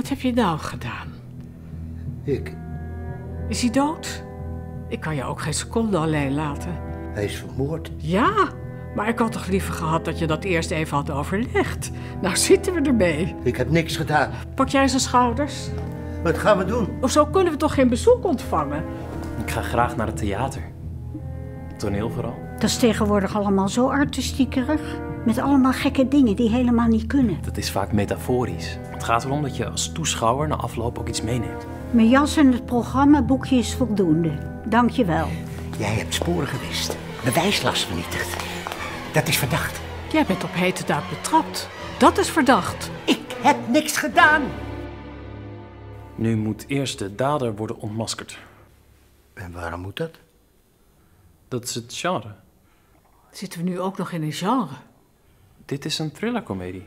Wat heb je nou gedaan? Ik, Is hij dood? Ik kan je ook geen seconde alleen laten. hij is vermoord. Ja, maar ik had toch liever gehad dat je dat eerst even had overlegd. Nou zitten we ermee. Ik heb niks gedaan. Pak jij zijn schouders? Wat gaan we doen? Of zo kunnen we toch geen bezoek ontvangen? Ik ga graag naar het theater. Toneel vooral. Dat is tegenwoordig allemaal zo artistiekerig. Met allemaal gekke dingen die helemaal niet kunnen. Dat is vaak metaforisch. Het gaat erom dat je als toeschouwer na afloop ook iets meeneemt. Mijn jas en het programmaboekje is voldoende. Dank je wel. Jij hebt sporen gewist. Bewijslast vernietigd. Dat is verdacht. Jij bent op hete daad betrapt. Dat is verdacht. Ik heb niks gedaan. Nu moet eerst de dader worden ontmaskerd. En waarom moet dat? Dat is het genre. Zitten we nu ook nog in een genre? Dit is een thrillercomedie.